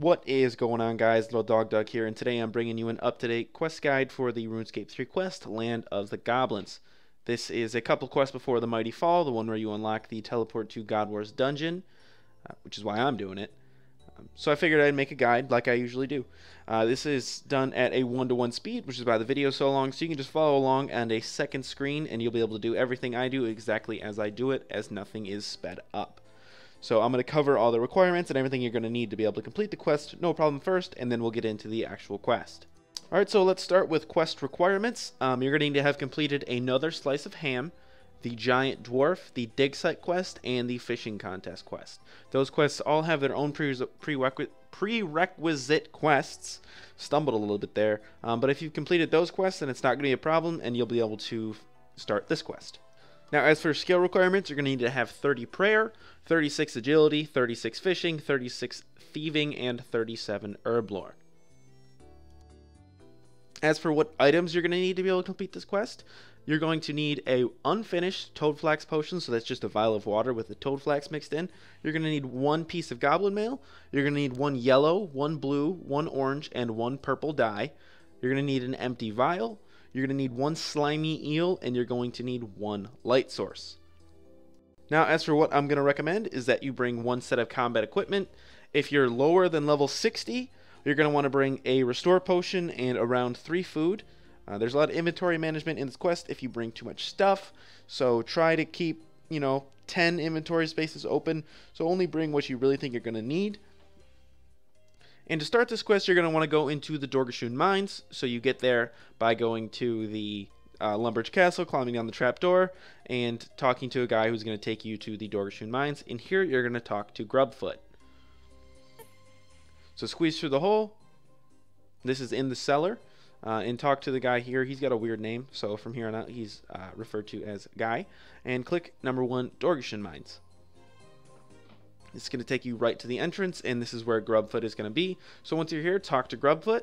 What is going on guys, Little Dog Doug here, and today I'm bringing you an up-to-date quest guide for the RuneScape 3 quest, Land of the Goblins. This is a couple quests before the Mighty Fall, the one where you unlock the teleport to God Wars dungeon, uh, which is why I'm doing it. Um, so I figured I'd make a guide like I usually do. Uh, this is done at a one-to-one -one speed, which is why the video so long, so you can just follow along on a second screen and you'll be able to do everything I do exactly as I do it, as nothing is sped up. So I'm going to cover all the requirements and everything you're going to need to be able to complete the quest, no problem first, and then we'll get into the actual quest. Alright, so let's start with quest requirements. Um, you're going to need to have completed another slice of ham, the giant dwarf, the dig site quest, and the fishing contest quest. Those quests all have their own prerequisite prerequisite quests. Stumbled a little bit there, um, but if you've completed those quests, then it's not going to be a problem, and you'll be able to start this quest. Now, as for skill requirements, you're going to need to have 30 prayer, 36 agility, 36 fishing, 36 thieving, and 37 herb lore. As for what items you're going to need to be able to complete this quest, you're going to need a unfinished toadflax potion, so that's just a vial of water with the toadflax mixed in. You're going to need one piece of goblin mail. You're going to need one yellow, one blue, one orange, and one purple dye. You're going to need an empty vial. You're going to need one slimy eel, and you're going to need one light source. Now, as for what I'm going to recommend is that you bring one set of combat equipment. If you're lower than level 60, you're going to want to bring a restore potion and around 3 food. Uh, there's a lot of inventory management in this quest if you bring too much stuff, so try to keep, you know, 10 inventory spaces open, so only bring what you really think you're going to need. And to start this quest, you're going to want to go into the Dorgeshuun Mines, so you get there by going to the uh, Lumbridge Castle, climbing down the trapdoor, and talking to a guy who's going to take you to the Dorgeshuun Mines. And here you're going to talk to Grubfoot. So squeeze through the hole. This is in the cellar uh, and talk to the guy here. He's got a weird name, so from here on out, he's uh, referred to as Guy. And click number one, Dorgeshuun Mines. It's going to take you right to the entrance, and this is where Grubfoot is going to be. So once you're here, talk to Grubfoot.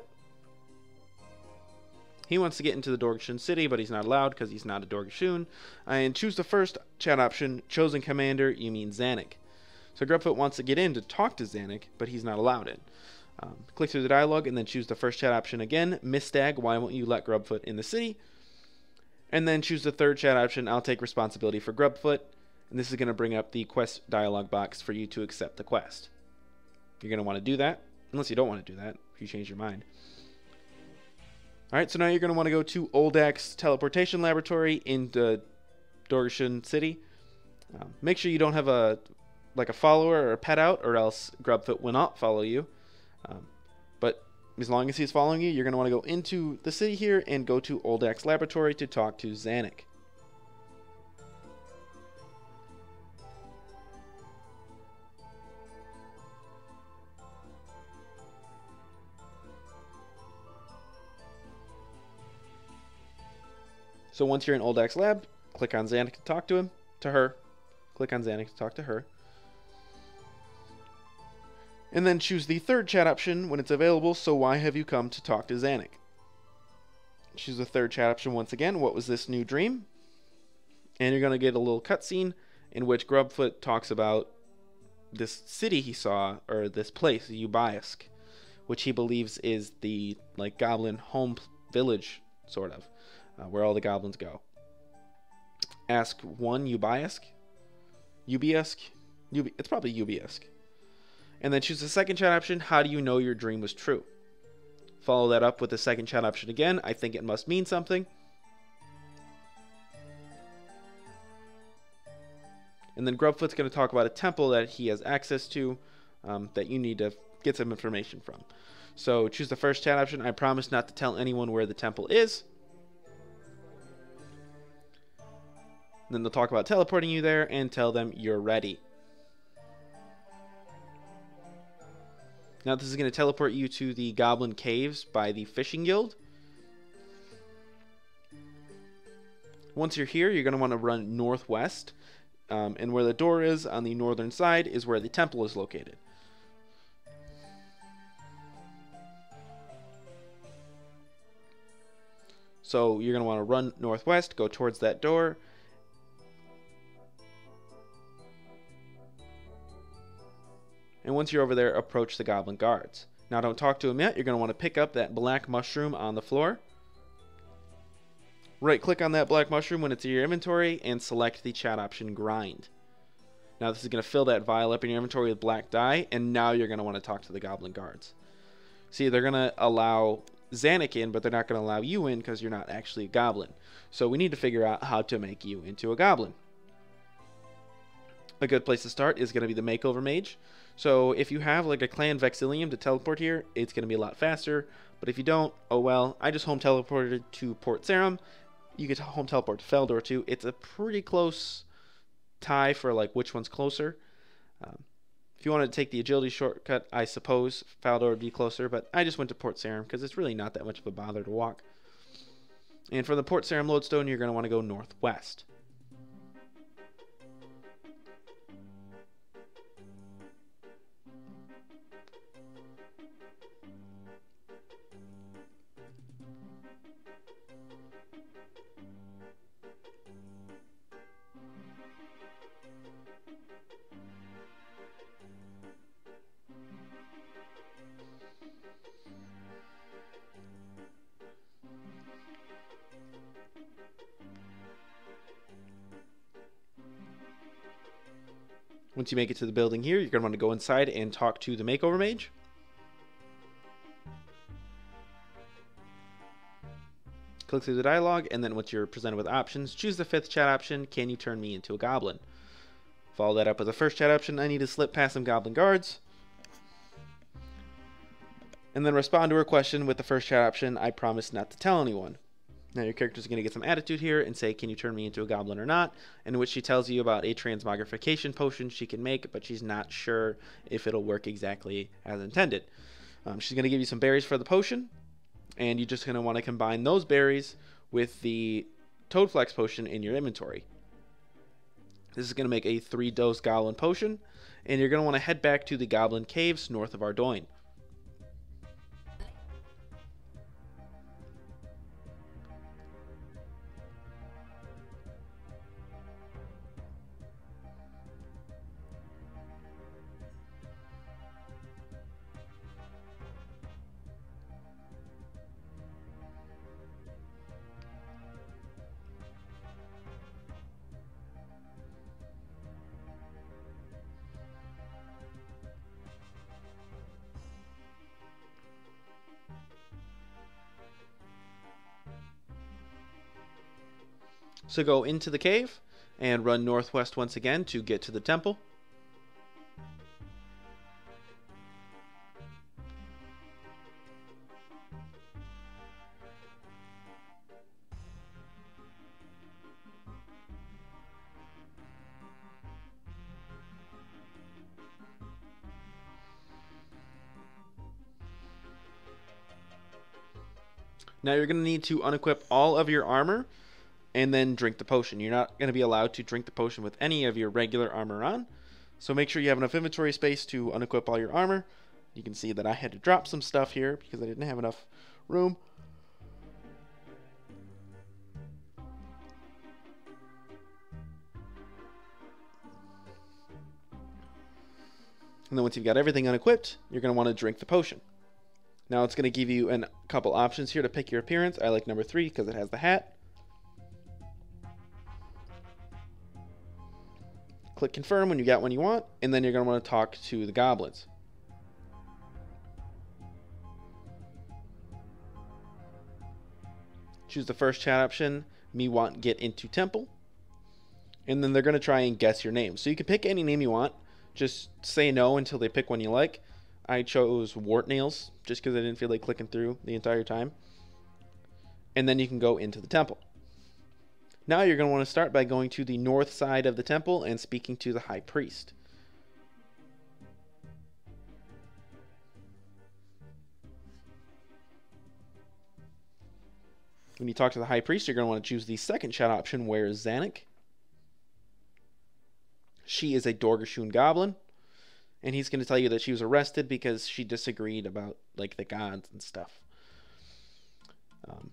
He wants to get into the Dorgeshuun city, but he's not allowed because he's not a Dorgeshuun. And choose the first chat option, Chosen Commander, you mean Zanik. So Grubfoot wants to get in to talk to Zanik, but he's not allowed it. Um, click through the dialogue and then choose the first chat option again. Mistag, why won't you let Grubfoot in the city? And then choose the third chat option, I'll take responsibility for Grubfoot. And this is going to bring up the quest dialog box for you to accept the quest. You're going to want to do that, unless you don't want to do that, if you change your mind. Alright, so now you're going to want to go to Oldak's Teleportation Laboratory in the Dorgeshuun City. Um, make sure you don't have a like a follower or a pet out, or else Grubfoot will not follow you. Um, but as long as he's following you, you're going to want to go into the city here and go to Oldak's Laboratory to talk to Zanik. So once you're in Oldak's Lab, click on Zanik to talk to him, to her. Click on Zanik to talk to her and then choose the third chat option when it's available, so why have you come to talk to Zanik? Choose the third chat option once again, what was this new dream? And you're going to get a little cutscene in which Grubfoot talks about this city he saw, or this place, Yu'biusk, which he believes is the like goblin home village, sort of, uh, where all the goblins go. Ask one Yu'biusk? Yu'biusk? Ub- it's probably Yu'biusk and then choose the second chat option. How do you know your dream was true? Follow that up with the second chat option again. I think it must mean something. And then Grubfoot's going to talk about a temple that he has access to um, that you need to get some information from. So choose the first chat option. I promise not to tell anyone where the temple is. Then they'll talk about teleporting you there and tell them you're ready. Now this is going to teleport you to the Goblin Caves by the Fishing Guild. Once you're here, you're going to want to run northwest. Um, and where the door is on the northern side is where the temple is located. So you're going to want to run northwest, go towards that door, And once you're over there, approach the goblin guards. Now don't talk to them yet. You're going to want to pick up that black mushroom on the floor. Right click on that black mushroom when it's in your inventory and select the chat option grind. Now this is going to fill that vial up in your inventory with black dye and now you're going to want to talk to the goblin guards. See, they're going to allow Zanik in, but they're not going to allow you in because you're not actually a goblin. So we need to figure out how to make you into a goblin. A good place to start is going to be the Makeover Mage. So if you have like a Clan Vexillum to teleport here, it's going to be a lot faster. But if you don't, oh well. I just home teleported to Port Sarim. You get home teleport to Falador too. It's a pretty close tie for like which one's closer. Um, if you wanted to take the agility shortcut, I suppose Falador would be closer, but I just went to Port Sarim because it's really not that much of a bother to walk. And from the Port Sarim lodestone, you're going to want to go northwest. Once you make it to the building here, you're going to want to go inside and talk to the Makeover Mage. Click through the dialogue, and then once you're presented with options, choose the fifth chat option, Can you turn me into a goblin? Follow that up with the first chat option, I need to slip past some goblin guards. And then respond to her question with the first chat option, I promise not to tell anyone. Now your character is going to get some attitude here and say, can you turn me into a goblin or not? In which she tells you about a transmogrification potion she can make, but she's not sure if it'll work exactly as intended. Um, she's going to give you some berries for the potion, and you're just going to want to combine those berries with the Toadflax potion in your inventory. This is going to make a three dose goblin potion, and you're going to want to head back to the goblin caves north of Ardougne. So go into the cave and run northwest once again to get to the temple. Now you're going to need to unequip all of your armor and then drink the potion. You're not going to be allowed to drink the potion with any of your regular armor on. So make sure you have enough inventory space to unequip all your armor. You can see that I had to drop some stuff here because I didn't have enough room. And then once you've got everything unequipped, you're going to want to drink the potion. Now it's going to give you a couple options here to pick your appearance. I like number three because it has the hat. Click confirm when you got one you want, and then you're going to want to talk to the goblins. Choose the first chat option, me want get into temple. And then they're going to try and guess your name. So you can pick any name you want. Just say no until they pick one you like. I chose Wart Nails just because I didn't feel like clicking through the entire time. And then you can go into the temple. Now you're going to want to start by going to the north side of the temple and speaking to the high priest. When you talk to the high priest, you're going to want to choose the second chat option, where is Zanik? She is a Dorgeshuun goblin, and he's going to tell you that she was arrested because she disagreed about like the gods and stuff. Um,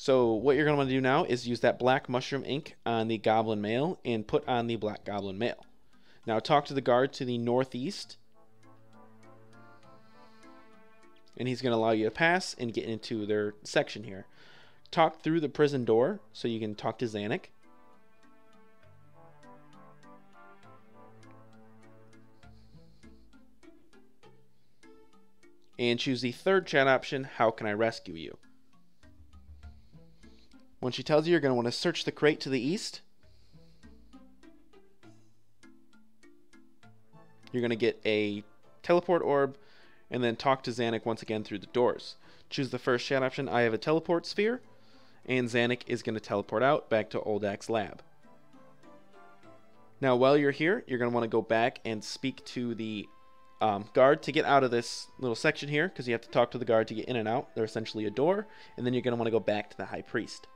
so what you're going to want to do now is use that black mushroom ink on the goblin mail and put on the black goblin mail. Now talk to the guard to the northeast and he's going to allow you to pass and get into their section here. Talk through the prison door so you can talk to Zanik. And choose the third chat option, How Can I Rescue You? When she tells you, you're going to want to search the crate to the east. You're going to get a teleport orb and then talk to Zanik once again through the doors. Choose the first chat option. I have a teleport sphere, and Zanik is going to teleport out back to Oldak's lab. Now, while you're here, you're going to want to go back and speak to the um, guard to get out of this little section here, because you have to talk to the guard to get in and out. They're essentially a door, and then you're going to want to go back to the high priest.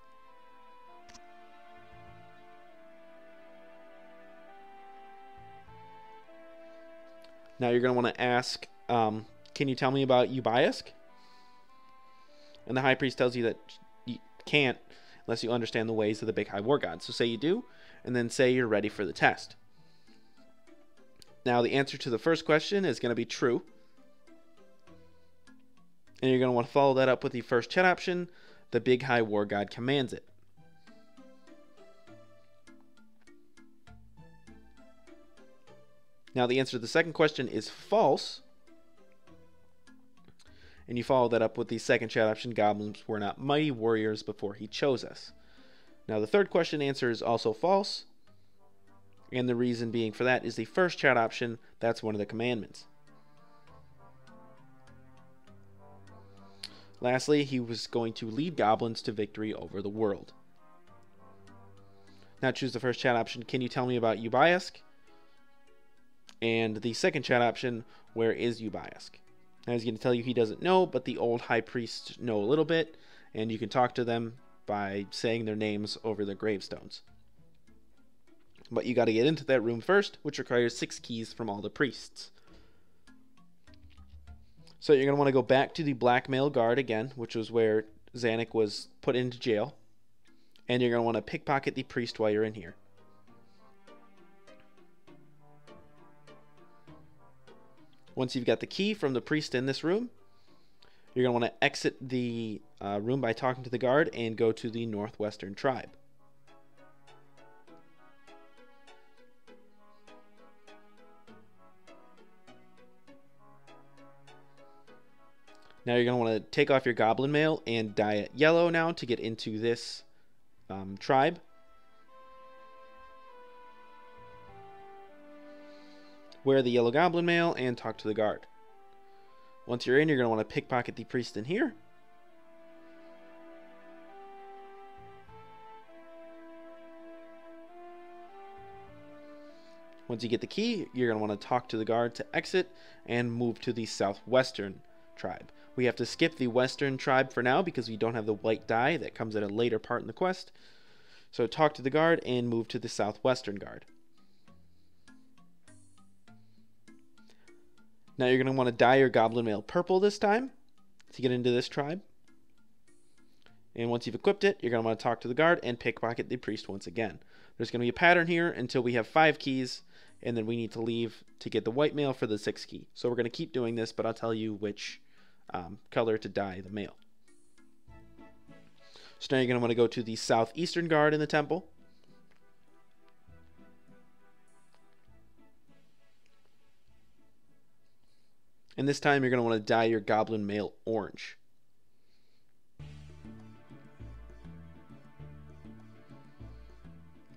Now you're going to want to ask, um, can you tell me about Yu'biusk? And the high priest tells you that you can't unless you understand the ways of the big high war god. So say you do, and then say you're ready for the test. Now the answer to the first question is going to be true. And you're going to want to follow that up with the first chat option, the big high war god commands it. Now, the answer to the second question is false. And you follow that up with the second chat option Goblins were not mighty warriors before he chose us. Now, the third question answer is also false. And the reason being for that is the first chat option, that's one of the commandments. Lastly, he was going to lead goblins to victory over the world. Now choose the first chat option. Can you tell me about Yu'biusk? And the second chat option, where is Yu'biusk? Now he's going to tell you he doesn't know, but the old high priests know a little bit, and you can talk to them by saying their names over the gravestones. But you got to get into that room first, which requires six keys from all the priests. So you're going to want to go back to the blackmail guard again, which was where Zanik was put into jail. And you're going to want to pickpocket the priest while you're in here. Once you've got the key from the priest in this room, you're going to want to exit the uh, room by talking to the guard and go to the Northwestern tribe. Now you're going to want to take off your goblin mail and dye it yellow now to get into this um, tribe. Wear the yellow goblin mail, and talk to the guard. Once you're in, you're going to want to pickpocket the priest in here. Once you get the key, you're going to want to talk to the guard to exit and move to the southwestern tribe. We have to skip the western tribe for now because we don't have the white dye that comes at a later part in the quest. So talk to the guard and move to the southwestern guard. Now you're going to want to dye your Goblin Mail purple this time to get into this tribe. And once you've equipped it, you're going to want to talk to the guard and pickpocket the priest once again. There's going to be a pattern here until we have five keys, and then we need to leave to get the white mail for the sixth key. So we're going to keep doing this, but I'll tell you which um, color to dye the mail. So now you're going to want to go to the southeastern guard in the temple. And this time you're going to want to dye your Goblin Mail orange.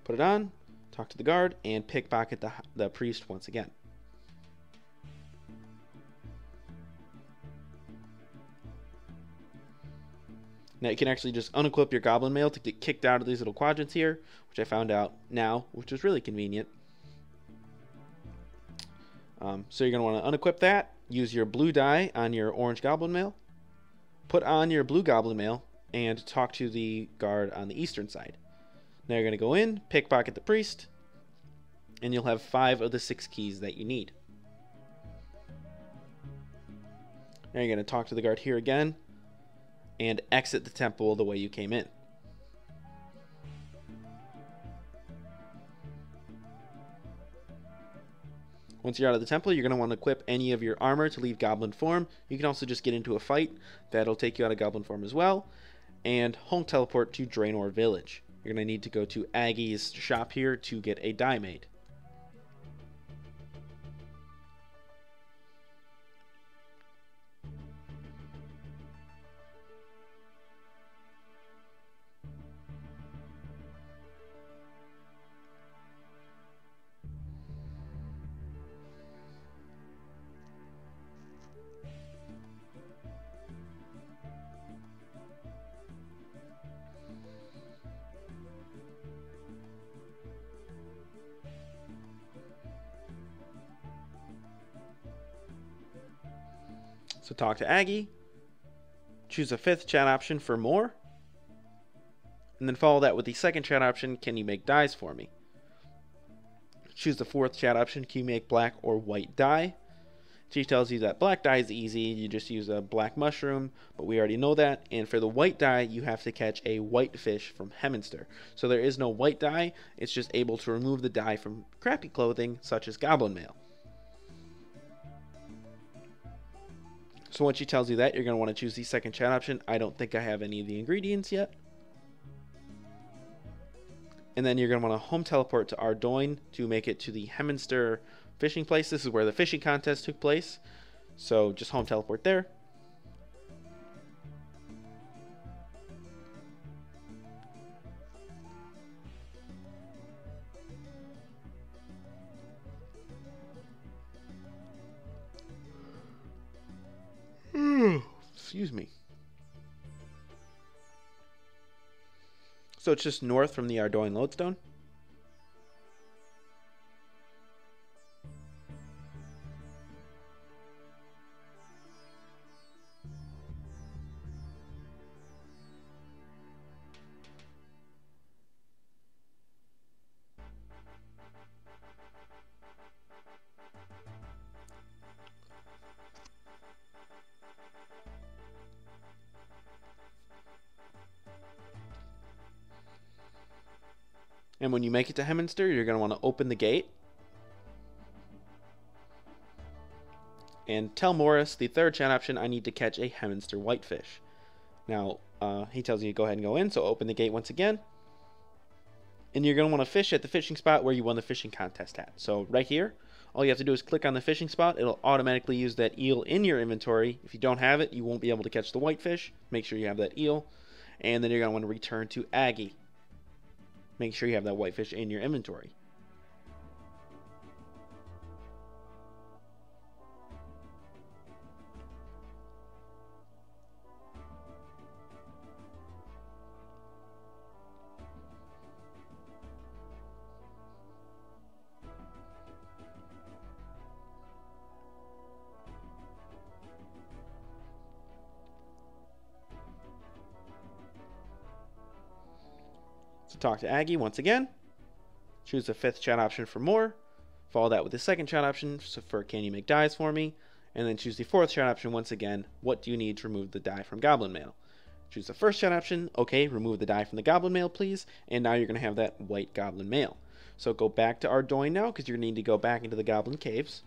Put it on, talk to the guard, and pickpocket the, the priest once again. Now you can actually just unequip your Goblin Mail to get kicked out of these little quadrants here, which I found out now, which is really convenient. Um, so you're going to want to unequip that, use your blue dye on your orange goblin mail, put on your blue goblin mail, and talk to the guard on the eastern side. Now you're going to go in, pickpocket the priest, and you'll have five of the six keys that you need. Now you're going to talk to the guard here again, and exit the temple the way you came in. Once you're out of the temple, you're going to want to equip any of your armor to leave goblin form. You can also just get into a fight. That'll take you out of goblin form as well. And home teleport to Draynor Village. You're going to need to go to Aggie's shop here to get a die made. Talk to Aggie, choose a fifth chat option for more, and then follow that with the second chat option, can you make dies for me? Choose the fourth chat option, can you make black or white die? She tells you that black die is easy, you just use a black mushroom, but we already know that. And for the white die, you have to catch a white fish from Hemenster. So there is no white die, it's just able to remove the dye from crappy clothing, such as goblin mail. So once she tells you that, you're going to want to choose the second chat option. I don't think I have any of the ingredients yet. And then you're going to want to home teleport to Ardougne to make it to the Hemenster fishing place. This is where the fishing contest took place. So just home teleport there. Excuse me. So it's just north from the Ardougne lodestone? Make it to Hemenster, you're going to want to open the gate. And tell Morris, the third chat option, I need to catch a Hemenster whitefish. Now, uh, he tells you to go ahead and go in, so open the gate once again. And you're going to want to fish at the fishing spot where you won the fishing contest at. So right here, all you have to do is click on the fishing spot. It'll automatically use that eel in your inventory. If you don't have it, you won't be able to catch the whitefish. Make sure you have that eel. And then you're going to want to return to Aggie make sure you have that whitefish in your inventory. Talk to Aggie once again. Choose the fifth chat option for more. Follow that with the second chat option for can you make dies for me? And then choose the fourth chat option once again. What do you need to remove the die from Goblin Mail? Choose the first chat option. Okay, remove the die from the Goblin Mail, please. And now you're going to have that white Goblin Mail. So go back to Ardougne now because you're going to need to go back into the Goblin Caves.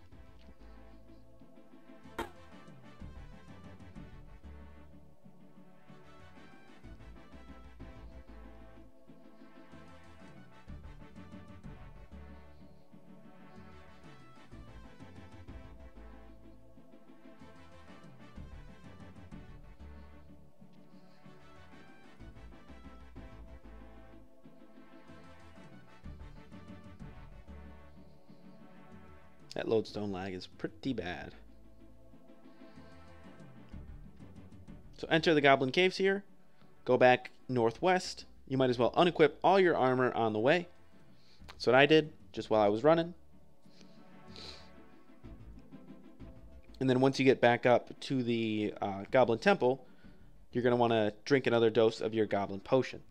That lodestone lag is pretty bad. So enter the Goblin Caves here. Go back northwest. You might as well unequip all your armor on the way. That's what I did just while I was running. And then once you get back up to the uh, Goblin Temple, you're going to want to drink another dose of your Goblin Potion.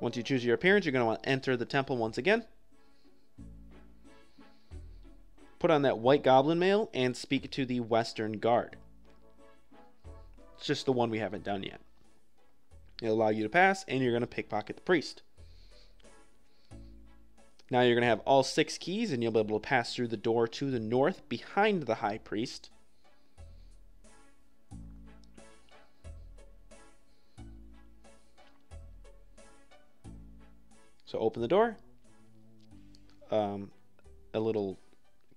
Once you choose your appearance, you're going to want to enter the temple once again. Put on that white goblin mail and speak to the Western Guard. It's just the one we haven't done yet. It'll allow you to pass, and you're going to pickpocket the priest. Now you're going to have all six keys, and you'll be able to pass through the door to the north behind the high priest. So open the door. Um, a little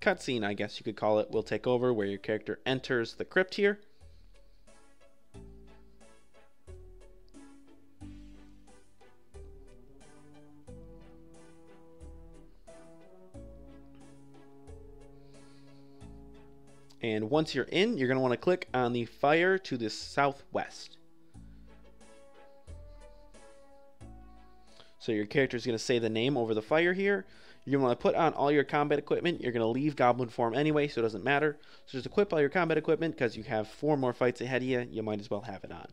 cutscene, I guess you could call it, will take over where your character enters the crypt here. And once you're in, you're going to want to click on the fire to the southwest. So your character is going to say the name over the fire here. You're going to put on all your combat equipment. You're going to leave goblin form anyway, so it doesn't matter. So just equip all your combat equipment because you have four more fights ahead of you. You might as well have it on.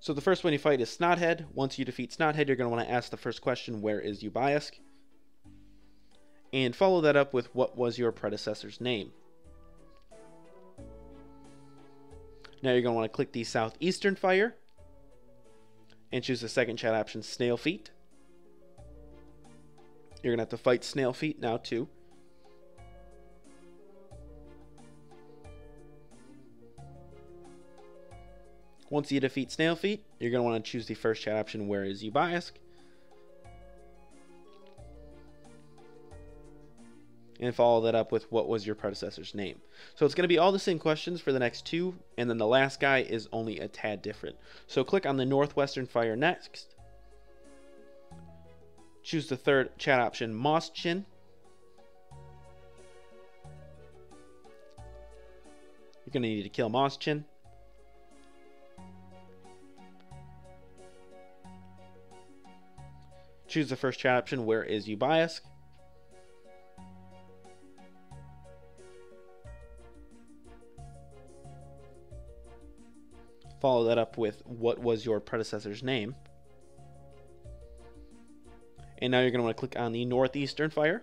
So the first one you fight is Snothead. Once you defeat Snothead, you're going to want to ask the first question, where is Yu'biusk? And follow that up with what was your predecessor's name? Now you're going to want to click the southeastern fire and choose the second chat option, Snail Feet. You're going to have to fight Snail Feet now too. Once you defeat Snail Feet, you're going to want to choose the first chat option, Where is Yu'biusk? And follow that up with what was your predecessor's name. So it's going to be all the same questions for the next two, and then the last guy is only a tad different. So click on the Northwestern Fire next. Choose the third chat option, Mosschin. You're going to need to kill Mosschin. Choose the first chat option, where is Yu'biusk? Follow that up with what was your predecessor's name. And now you're going to want to click on the northeastern fire.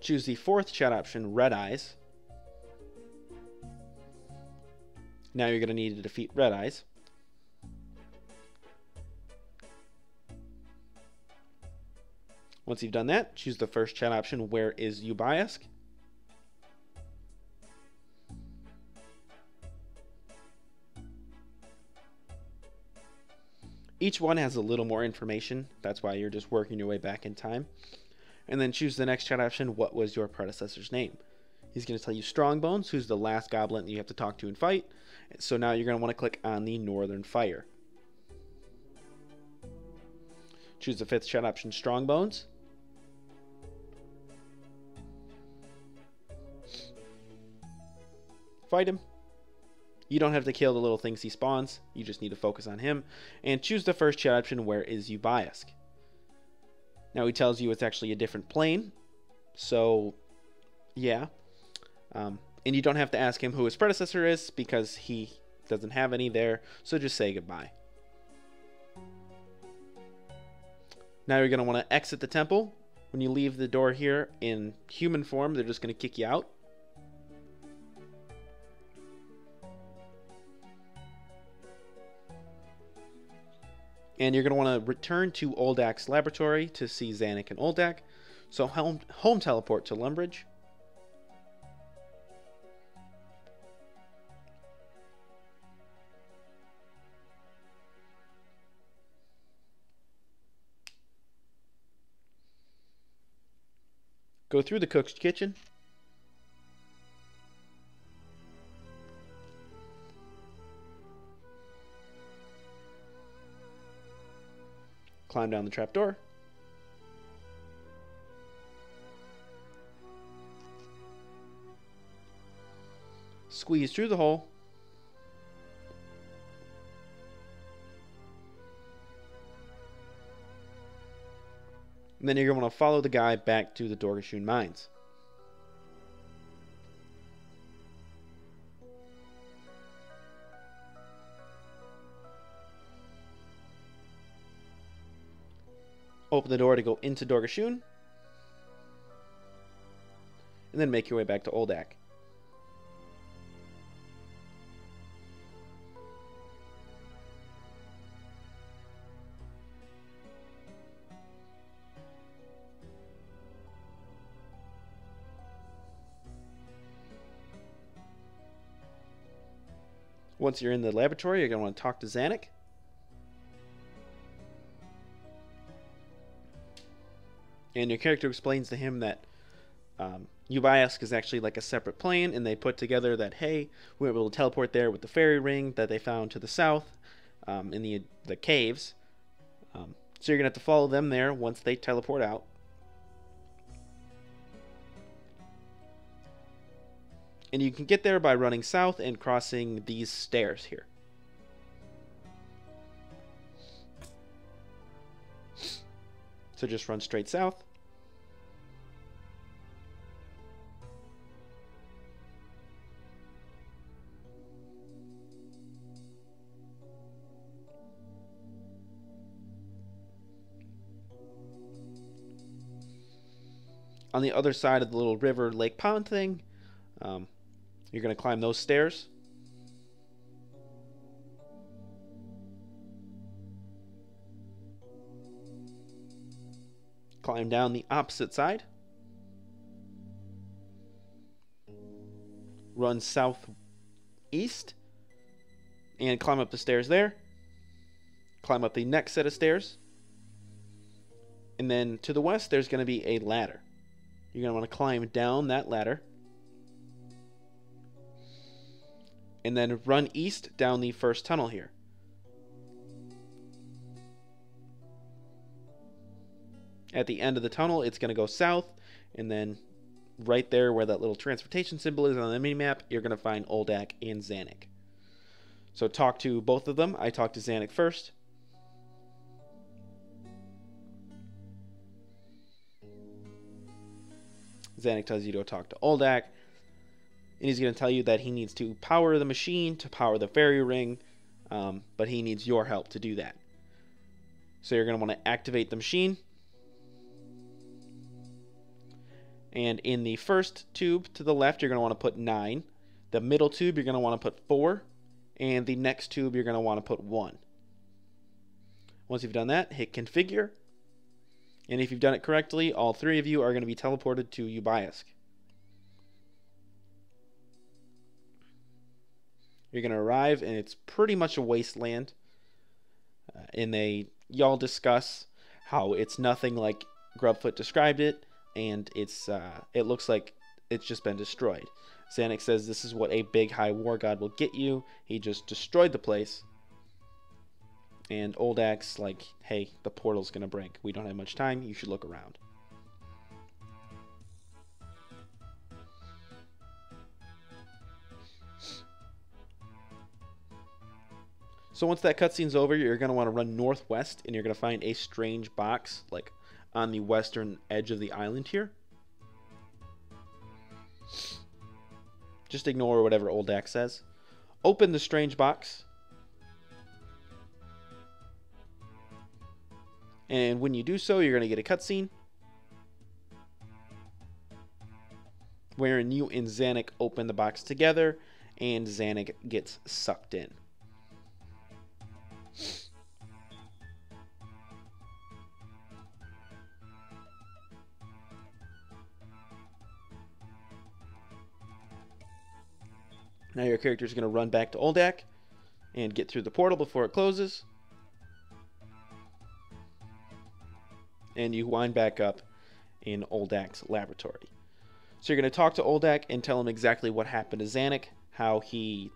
Choose the fourth chat option, Red Eyes. Now you're going to need to defeat Red Eyes. Once you've done that, choose the first chat option, Where is Yu'biusk? Each one has a little more information. That's why you're just working your way back in time. And then choose the next chat option, What was your predecessor's name? He's going to tell you Strongbones, who's the last goblin you have to talk to and fight. So now you're going to want to click on the Northern Fire. Choose the fifth chat option, Strongbones. Fight him. You don't have to kill the little things he spawns. You just need to focus on him. And choose the first chat option, where is Yu'biusk? Now he tells you it's actually a different plane. So, yeah. Um, and you don't have to ask him who his predecessor is because he doesn't have any there. So just say goodbye. Now you're going to want to exit the temple. When you leave the door here in human form, they're just going to kick you out. And you're going to want to return to Oldak's laboratory to see Zanik and Uldak. So home, home teleport to Lumbridge. Go through the cook's kitchen. Climb down the trapdoor. Squeeze through the hole. And then you're going to follow the guy back to the Dorgeshuun mines. Open the door to go into Dorgeshuun, and then make your way back to Oldak. Once you're in the laboratory, you're going to want to talk to Zanik. And your character explains to him that um, Yu'biusk is actually like a separate plane, and they put together that, hey, we were able to teleport there with the fairy ring that they found to the south um, in the, the caves. Um, so you're to have to follow them there once they teleport out. And you can get there by running south and crossing these stairs here. So just run straight south. On the other side of the little river lake pond thing, um, you're going to climb those stairs. Climb down the opposite side. Run southeast and climb up the stairs there. Climb up the next set of stairs. And then to the west, there's going to be a ladder. You're going to want to climb down that ladder. and then run east down the first tunnel here. At the end of the tunnel, it's going to go south, and then right there where that little transportation symbol is on the mini map, you're going to find Oldak and Zanik. So talk to both of them. I talked to Zanik first. Zanik tells you to talk to Oldak and he's going to tell you that he needs to power the machine to power the fairy ring, um, but he needs your help to do that. So you're going to want to activate the machine. And in the first tube to the left, you're going to want to put 9. The middle tube, you're going to want to put 4. And the next tube, you're going to want to put 1. Once you've done that, hit configure. And if you've done it correctly, all three of you are going to be teleported to Yu'biusk. You're going to arrive, and it's pretty much a wasteland. Uh, and they y'all discuss how it's nothing like Grubfoot described it, and it's uh, it looks like it's just been destroyed. Zanik says this is what a big high war god will get you. He just destroyed the place. And Oldak's like, hey, the portal's gonna break. We don't have much time. You should look around. So once that cutscene's over, you're going to want to run northwest, and you're going to find a strange box, like, on the western edge of the island here. Just ignore whatever Oldak says. Open the strange box. And when you do so, you're going to get a cutscene. Wherein you and Zanik open the box together, and Zanik gets sucked in. Now your character is going to run back to Oldak and get through the portal before it closes. And you wind back up in Oldak's laboratory. So you're going to talk to Oldak and tell him exactly what happened to Zanik, how he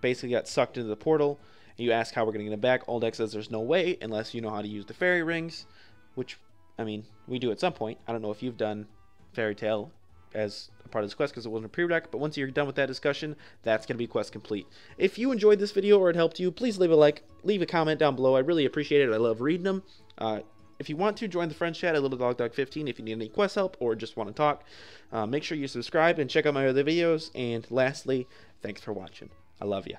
basically got sucked into the portal. You ask how we're going to get him back. Oldak says there's no way unless you know how to use the fairy rings, which, I mean, we do at some point. I don't know if you've done Fairy Tale as a part of this quest because it wasn't a prereq, but once you're done with that discussion, that's going to be quest complete. If you enjoyed this video or it helped you, please leave a like, leave a comment down below. I really appreciate it. I love reading them. Uh, if you want to, join the friends chat at LittleDogDog15 if you need any quest help or just want to talk. Uh, make sure you subscribe and check out my other videos. And lastly, thanks for watching. I love you.